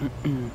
mm-hmm